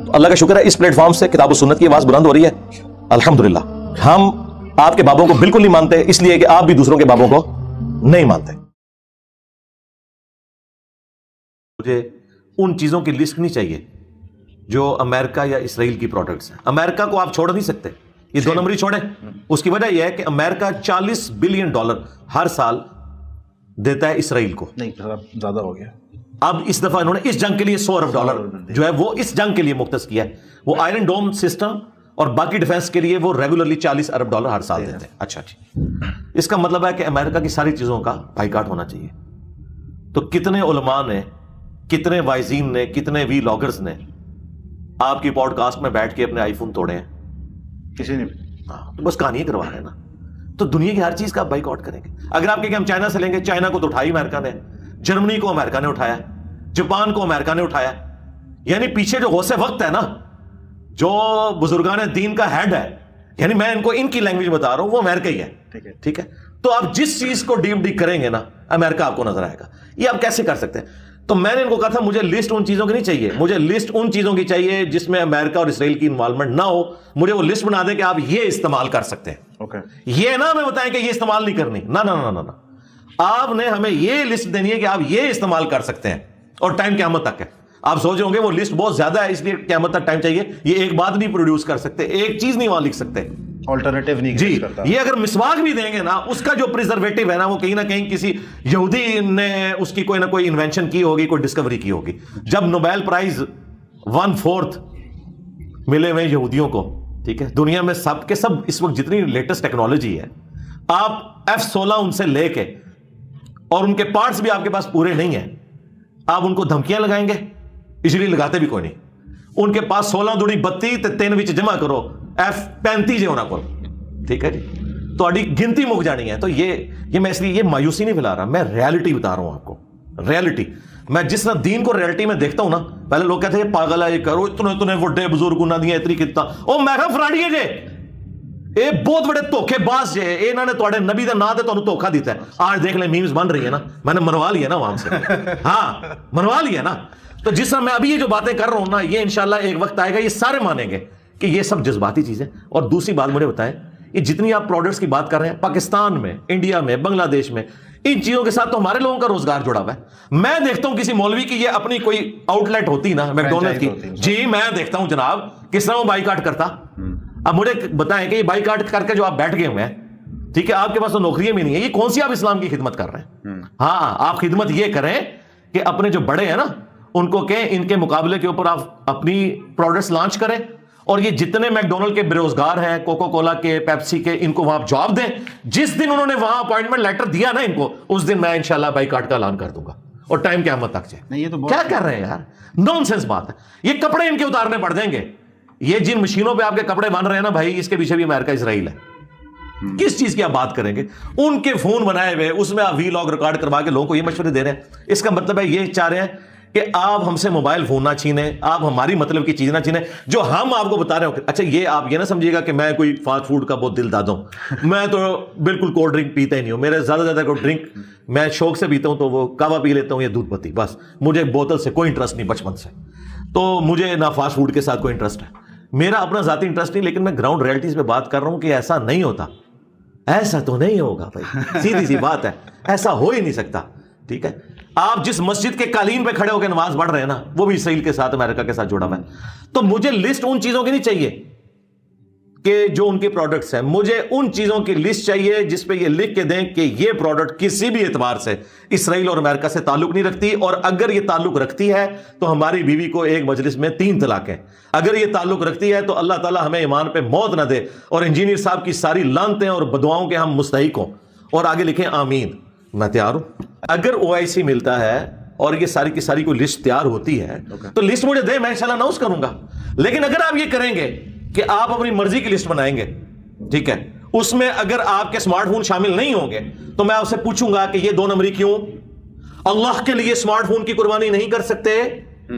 तो अल्लाह का शुक्र है इस प्लेटफॉर्म से किताब सुन्नत की आवाज़ बुलंद हो रही है। अल्हम्दुलिल्लाह। हम आपके बाबों को बिल्कुल नहीं मानते इसलिए कि आप भी दूसरों के बाबों को नहीं मानते। मुझे उन चीज़ों की लिस्ट नहीं चाहिए जो अमेरिका या इसराइल की प्रोडक्ट्स हैं। अमेरिका को आप छोड़ नहीं सकते। ये दो नंबरी छोड़े। उसकी वजह यह है कि अमेरिका 40 बिलियन डॉलर हर साल देता है इसराइल को। नहीं ज़्यादा हो गया। अब इस दफ़ा इन्होंने इस जंग के लिए सौ अरब डॉलर जो है वो इस जंग के लिए मुख्त किया है। वो आयरन डोम सिस्टम और बाकी डिफेंस के लिए वो रेगुलरली चालीस अरब डॉलर हर साल देते हैं। अच्छा जी इसका मतलब है कि अमेरिका की सारी चीज़ों का बाइकाट होना चाहिए। तो कितने उलमा ने कितने वाइजीन ने कितने वी लॉगर्स ने आपकी पॉडकास्ट में बैठ के अपने आईफोन तोड़े हैं? किसी ने हाँ, तो बस कहानी करवा रहे हैं ना। तो दुनिया की हर चीज़ का बाइकआउट करेंगे। अगर आप कहेंगे हम चाइना से लेंगे चाइना को तो उठाई अमेरिका ने जर्मनी को अमेरिका ने उठाया जापान को अमेरिका ने उठाया। यानी पीछे जो गौसे वक्त है ना जो बुजुर्गान दीन का हेड है यानी मैं इनको इनकी लैंग्वेज बता रहा हूँ वो अमेरिका ही है। ठीक है। ठीक है? तो आप जिस चीज़ को डीप डी करेंगे ना अमेरिका आपको नज़र आएगा। ये आप कैसे कर सकते हैं? तो मैंने इनको कहा था मुझे लिस्ट उन चीज़ों की नहीं चाहिए। मुझे लिस्ट उन चीज़ों की चाहिए जिसमें अमेरिका और इसराइल की इन्वॉल्वमेंट ना हो। मुझे वो लिस्ट बना दें कि आप ये इस्तेमाल कर सकते हैं। ओके ये ना हमें बताएँ कि ये इस्तेमाल नहीं करनी। ना ना ना ना ना। आपने हमें ये लिस्ट देनी है कि आप ये इस्तेमाल कर सकते हैं। और टाइम क्यामत तक है। आप सोच होंगे वो लिस्ट बहुत ज़्यादा है इसलिए क्यामत तक टाइम चाहिए। ये एक बात नहीं प्रोड्यूस कर सकते एक चीज़ नहीं वहाँ लिख सकते। ऑल्टरनेटिव नहीं जी करता। ये अगर मिसवाक भी देंगे ना उसका जो प्रिजर्वेटिव है ना वो कहीं ना कहीं किसी यहूदी ने उसकी कोई ना कोई इन्वेंशन की होगी कोई डिस्कवरी की होगी। जब नोबेल प्राइज वन फोर्थ मिले हुए यहूदियों को ठीक है? दुनिया में सब के सब इस वक्त जितनी लेटेस्ट टेक्नोलॉजी है आप एफ़ सोलह उनसे लेके और उनके पार्ट्स भी आपके पास पूरे नहीं है आप उनको धमकियाँ लगाएँगे? इसलिए लगाते भी कोई नहीं। उनके पास सोलह दुड़ी बत्ती ते तीन विच जमा करो एफ पैंती जे होना को ठीक है जी ਤੁਹਾਡੀ ਗਿਣਤੀ ਮੁੱਕ ਜਾਣੀ ਹੈ तो ये ये मैं इसलिए ये मायूसी नहीं फैला रहा मैं रियलिटी बता रहा हूं आपको रियलिटी मैं जिस तरह दीन को रियलिटी में देखता हूं ना पहले लोग कहते हैं पागल है ये करो इतने इतने ਵੱਡੇ ਬਜ਼ੁਰਗ ਉਹਨਾਂ ਦੀਆਂ ਇਤਨੀ ਕੀਤਾ ਉਹ ਮੈਂ ਕਿਹਾ ਫਰਾੜੀਏ ਜੇ ਇਹ ਬਹੁਤ ਬੜੇ ਧੋਖੇਬਾਜ਼ ਜੇ ਇਹਨਾਂ ਨੇ ਤੁਹਾਡੇ ਨਬੀ ਦੇ ਨਾਂ ਤੇ ਤੁਹਾਨੂੰ ਧੋਖਾ ਦਿੱਤਾ ਹੈ आज देख ले मीम्स बन रही है ना मैंने मनवा लिया ना वहां से हाँ मनवा लिया ना तो जिस तरह मैं अभी ये जो बातें कर रहा हूं ना ये इंशाल्लाह एक वक्त आएगा ये सारे मानेंगे कि ये सब जज्बाती चीज़ें और दूसरी बात मुझे बताएँ ये जितनी आप प्रोडक्ट्स की बात कर रहे हैं पाकिस्तान में इंडिया में बांग्लादेश में इन चीज़ों के साथ तो हमारे लोगों का रोज़गार जुड़ा हुआ है। मैं देखता हूँ किसी मौलवी की ये अपनी कोई आउटलेट होती ना मैकडोनल्ड की। जी मैं देखता हूँ जनाब किस तरह वो बाईकाट करता। अब मुझे बताएँ कि ये बाईकाट करके जो आप बैठ गए हुए हैं ठीक है आपके पास तो नौकरियाँ भी नहीं है। ये कौन सी आप इस्लाम की खिदमत कर रहे हैं? हाँ आप खिदमत ये करें कि अपने जो बड़े हैं ना उनको कहें इनके मुकाबले के ऊपर आप अपनी प्रोडक्ट्स लॉन्च करें। और ये जितने मैकडोनल्ड के बेरोजगार हैं कोको कोला के पेप्सी के इनको वहाँ जॉब दें। जिस दिन उन्होंने वहाँ अपॉइंटमेंट लेटर दिया ना इनको उस दिन मैं इंशाल्लाह बाईकाट का ऐलान कर दूँगा। और टाइम क्या मत तक जाए? नहीं, ये तो क्या कर रहे हैं यार? नॉनसेंस बात है। ये कपड़े इनके उतारने पड़ जाएँगे। ये जिन मशीनों पर आपके कपड़े बन रहे हैं ना भाई इसके पीछे भी अमेरिका इसराइल है। किस चीज़ की आप बात करेंगे? उनके फ़ोन बनाए हुए उसमें आप वी लॉग रिकॉर्ड करवा के लोगों को ये मशवरे दे रहे हैं। इसका मतलब है ये चाह रहे हैं कि आप हमसे मोबाइल फ़ोन ना छीने, आप हमारी मतलब की चीज़ ना छीने, जो हम आपको बता रहे हो अच्छा ये आप ये ना समझिएगा कि मैं कोई फास्ट फ़ूड का बहुत दिल दादा हूँ। मैं तो बिल्कुल कोल्ड ड्रिंक पीता ही नहीं हूँ। मेरे ज़्यादा ज़्यादा कोल्ड ड्रिंक मैं शौक से पीता हूँ तो वो कावा पी लेता हूँ या दूध पत्ती, बस। मुझे बोतल से कोई इंटरेस्ट नहीं बचपन से। तो मुझे ना फास्ट फ़ूड के साथ कोई इंटरेस्ट है। मेरा अपना जाती इंटरेस्ट नहीं, लेकिन मैं ग्राउंड रियलिटीज पे बात कर रहा हूँ कि ऐसा नहीं होता। ऐसा तो नहीं होगा भाई। सीधी सी बात है। ऐसा हो ही नहीं सकता। ठीक है? आप जिस मस्जिद के कालीन पे खड़े होकर नमाज़ पढ़ रहे हैं ना, वो भी इसराइल के साथ, अमेरिका के साथ जुड़ा हुआ है। तो मुझे लिस्ट उन चीज़ों की नहीं चाहिए कि जो उनके प्रोडक्ट्स हैं। मुझे उन चीज़ों की लिस्ट चाहिए जिस पे ये लिख के दें कि ये प्रोडक्ट किसी भी एतबार से इसराइल और अमेरिका से ताल्लुक नहीं रखती। और अगर ये ताल्लुक रखती है तो हमारी बीवी को एक मजलिस में तीन तलाक है। अगर ये ताल्लुक रखती है तो अल्लाह ताला हमें ईमान पे मौत ना दे और इंजीनियर साहब की सारी लानतें और बदवाओं के हम मुस्तक हों। और आगे लिखें, आमीन। मैं तैयार हूँ। अगर ओआईसी मिलता है और ये सारी की सारी कोई लिस्ट तैयार होती है okay. तो लिस्ट मुझे दे मैं इंशाल्लाह अनाउंस करूँगा। लेकिन अगर आप ये करेंगे कि आप अपनी मर्ज़ी की लिस्ट बनाएँगे ठीक है? उसमें अगर आपके स्मार्टफ़ोन शामिल नहीं होंगे तो मैं आपसे पूछूँगा कि ये दो नंबरी क्यों? अल्लाह के लिए स्मार्टफ़ोन की कुर्बानी नहीं कर सकते।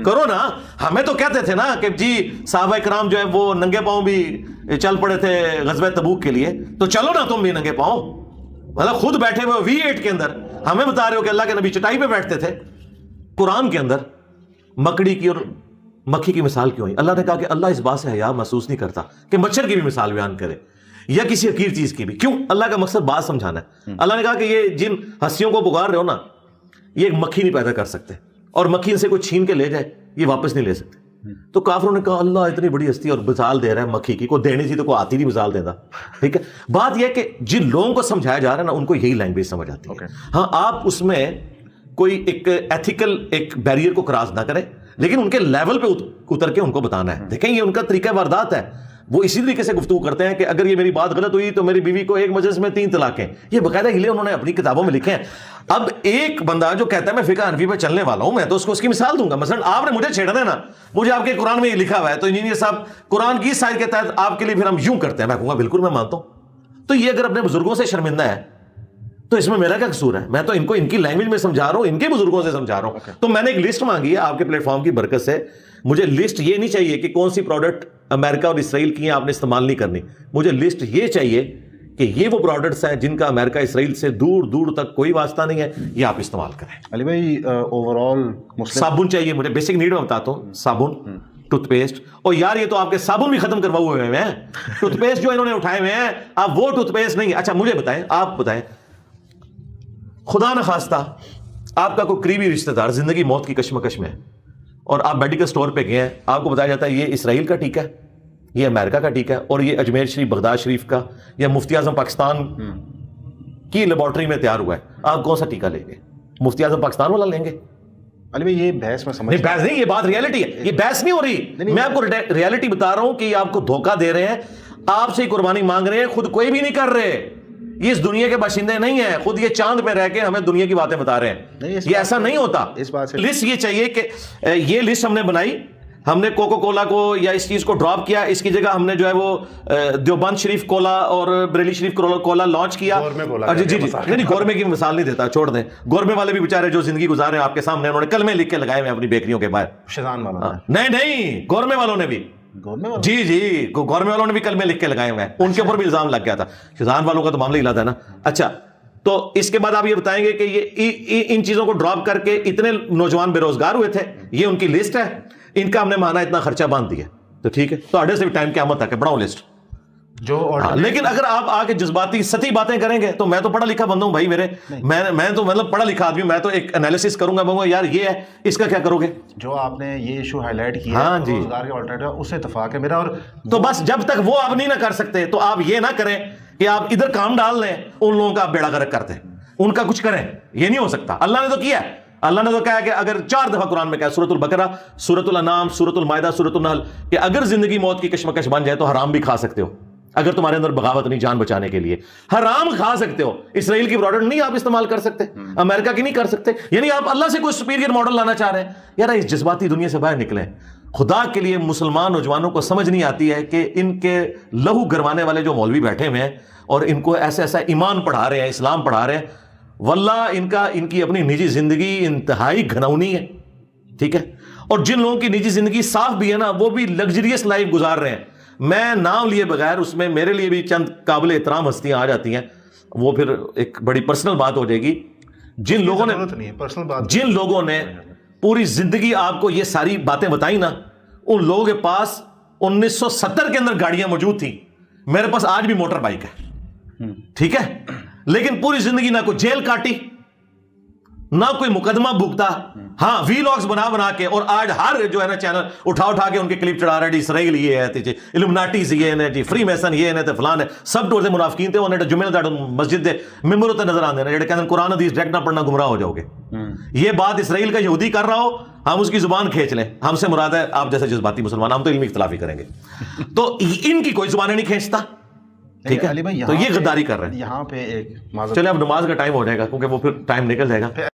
करो ना। हमें तो कहते थे ना कि जी साहब कराम जो है वो नंगे पाँव भी चल पड़े थे गजबे तबूक के लिए। तो चलो ना तुम भी नंगे पाँव। मतलब खुद बैठे हुए वी एट के अंदर। हमें बता रहे हो कि अल्लाह के नबी चटाई पे बैठते थे कुरान के अंदर मकड़ी की और मक्खी की मिसाल क्यों है अल्लाह ने कहा कि अल्लाह इस बात से हया महसूस नहीं करता कि मच्छर की भी मिसाल बयान करे या किसी अकीर चीज़ की भी। क्यों? अल्लाह का मकसद बात समझाना है। अल्लाह ने कहा कि ये जिन हस्तियों को पुकार रहे हो ना ये एक मक्खी नहीं पैदा कर सकते और मक्खी इनसे कोई छीन के ले जाए ये वापस नहीं ले सकते। तो काफरों ने कहा अल्लाह इतनी बड़ी हस्ती और मिसाल दे रहा है मक्खी की को देनी थी तो कोई आती नहीं मिसाल देता। ठीक है? बात यह कि जिन लोगों को समझाया जा रहा है ना उनको यही लैंग्वेज समझ आती है। Okay. हाँ आप उसमें कोई एक एथिकल एक बैरियर को क्रॉस ना करें लेकिन उनके लेवल पे उतर के उनको बताना है। देखें ये उनका तरीका वारदात है। वो इसी तरीके से गुफ्तू करते हैं कि अगर ये मेरी बात गलत हुई तो मेरी बीवी को एक मजलिस में तीन तलाकें ये बकायदा हिले उन्होंने अपनी किताबों में लिखे हैं। अब एक बंदा जो कहता है मैं फिका हनफी पे चलने वाला हूँ मैं तो उसको उसकी मिसाल दूँगा। मसलन आपने मुझे छेड़ा देना। मुझे आपके कुरान में ये लिखा हुआ है। तो इंजीनियर साहब कुरान की साइड के तहत आपके लिए फिर हम यूँ करते हैं। मैं कहूँगा बिल्कुल मैं मानता हूँ। तो ये अगर अपने बुज़ुर्गों से शर्मिंदा है तो इसमें मेरा क्या कसूर है? मैं तो इनको इनकी लैंग्वेज में समझा रहा हूँ इनके बुज़ुर्गों से समझा रहा हूँ। तो मैंने एक लिस्ट मांगी है आपके प्लेटफॉर्म की बरकत से। मुझे लिस्ट ये नहीं चाहिए कि कौन सी प्रोडक्ट अमेरिका और इसराइल की हैं आपने इस्तेमाल नहीं करनी। मुझे लिस्ट ये चाहिए कि ये वो प्रोडक्ट्स हैं जिनका अमेरिका इसराइल से दूर दूर तक कोई वास्ता नहीं है ये आप इस्तेमाल करें। अली भाई ओवरऑल साबुन चाहिए मुझे बेसिक नीड में बताता हूँ साबुन टूथपेस्ट। और यार ये तो आपके साबुन भी खत्म करवा हुए हैं। टूथपेस्ट जो इन्होंने उठाए हुए हैं अब वो टूथपेस्ट नहीं अच्छा मुझे बताएँ आप बताएँ। खुदा न खास्ता आपका कोई करीबी रिश्तेदार ज़िंदगी मौत की कश्मकश में है और आप मेडिकल स्टोर पे गए हैं आपको बताया जाता है ये इसराइल का टीका है। ये अमेरिका का टीका है और ये अजमेर शरीफ बगदाद शरीफ का या मुफ्ती आज़म पाकिस्तान की लेबॉर्ट्री में तैयार हुआ है। आप कौन सा टीका लेंगे? मुफ्ती आज़म पाकिस्तान वाला लेंगे? अली भाई ये बहस में समझ नहीं बहस नहीं ये बात रियलिटी है। ये बहस नहीं हो रही। नहीं, मैं आपको रियलिटी बता रहा हूँ कि आपको धोखा दे रहे हैं। आपसे कुर्बानी मांग रहे हैं खुद कोई भी नहीं कर रहे। ये इस दुनिया के बाशिंदे नहीं है। खुद ये चाँद पे रह के हमें दुनिया की बातें बता रहे हैं। ये ऐसा नहीं होता। इस बात से- लिस्ट ये चाहिए कि ये लिस्ट हमने बनाई। हमने कोको कोला को या इस चीज़ को ड्रॉप किया इसकी जगह हमने जो है वो देवबंद शरीफ कोला और बरेली शरीफ कोला कोला लॉन्च किया। कोला जी जी। जी नहीं नहीं गौरमे की मिसाल नहीं देता छोड़ दें। गौरमे वाले भी बेचारे जो ज़िंदगी गुजार रहे हैं आपके सामने उन्होंने कलमे लिख के लगाए हुए हैं अपनी बेकरियों के बाहर। वाला हाँ, नहीं नहीं गौरमे वालों ने भी। जी जी गौरमे वालों ने भी कलमे लिख के लगाए हुए हैं। उनके ऊपर भी इल्ज़ाम लग गया था। शिजान वालों का तो मामला है ना। अच्छा तो इसके बाद आप ये बताएँगे कि ये इ, इ, इन चीज़ों को ड्रॉप करके इतने नौजवान बेरोजगार हुए थे ये उनकी लिस्ट है? इनका हमने माना इतना खर्चा बाँध दिया। तो ठीक है तो आडे से भी टाइम क्या मत है बढ़ाओ लिस्ट जो हाँ, लेकिन अगर आप आके जज्बाती सती बातें करेंगे तो मैं तो पढ़ा लिखा बंदा हूँ भाई मेरे। मैं मैं तो मतलब पढ़ा लिखा आदमी मैं तो एक एनालिसिस करूँगा कहूँगा, यार ये है इसका क्या करोगे? जो आपने ये इशू हाईलाइट किया हाँ जी। रोज़गार के ऑल्टरनेटिव उससे इतफाक है मेरा और तो बस जब तक वो आप नहीं ना कर सकते तो आप ये ना करें कि आप इधर काम डाल लें उन लोगों का आप बेड़ा गर्क करते उनका कुछ करें ये नहीं हो सकता। अल्लाह ने तो किया है। अल्लाह ने तो कहा कि अगर चार दफ़ा कुरान में कहा सूरतुल बकरा सूरतुल अनाम सूरतुल मायदा सूरतुल नहल कि अगर ज़िंदगी मौत की कशमकश बन जाए तो हराम भी खा सकते हो। अगर तुम्हारे अंदर बगावत नहीं जान बचाने के लिए। हराम खा सकते हो। इसराइल की प्रोडक्ट नहीं आप इस्तेमाल कर सकते अमेरिका की नहीं कर सकते। यानी आप अल्लाह से कोई सुपीरियर मॉडल लाना चाह रहे हैं। यार इस जज्बाती दुनिया से बाहर निकले। खुदा के लिए मुसलमान नौजवानों को समझ नहीं आती है कि इनके लहू गरवाने वाले जो मौलवी बैठे हुए हैं और इनको ऐसा ऐसा ईमान पढ़ा रहे हैं इस्लाम पढ़ा रहे हैं वल्ला इनका इनकी अपनी निजी ज़िंदगी इंतहाई घनौनी है ठीक है? और जिन लोगों की निजी ज़िंदगी साफ़ भी है ना वो भी लग्जरियस लाइफ गुजार रहे हैं। मैं नाम लिए बगैर उसमें मेरे लिए भी चंद काबिल एहतराम हस्तियाँ आ जाती हैं। वो फिर एक बड़ी पर्सनल बात हो जाएगी। जिन लोगों ने ज़रूरत नहीं है पर्सनल बात जिन लोगों ने पूरी ज़िंदगी आपको ये सारी बातें बताई ना उन लोगों के पास 1970 के अंदर गाड़ियाँ मौजूद थी। मेरे पास आज भी मोटर बाइक है ठीक है? लेकिन पूरी ज़िंदगी ना कोई जेल काटी ना कोई मुकदमा भुगता। हाँ वीलॉग्स बना बना के और आज हर जो है ना चैनल उठा उठा के उनके क्लिप चढ़ा रहे जी इसराइल ये है जी इल्यूमिनाटी से ये ने जी फ्री मैसन ये ने ते फलान है। सबसे मुनाफिकीन थे उन्हें जुम्मे दा मस्जिद दे मिंबर उत्ते नज़र आते हैं जेडे कहते कुरान हदीस डायरेक्ट ना पढ़ना गुमराह हो जाओगे। ये बात इसराइल का यहूदी कर रहा हो हम उसकी ज़ुबान खींच लें। हमसे मुराद है आप जैसे जज्बाती मुसलमान हम तो इलमी इख्तलाफी करेंगे। तो इनकी कोई ज़ुबान नहीं खींचता। ठीक है? अली भाई तो ये गद्दारी कर रहे हैं। यहाँ पे एक चले अब नमाज़ का टाइम हो जाएगा क्योंकि वो फिर टाइम निकल जाएगा।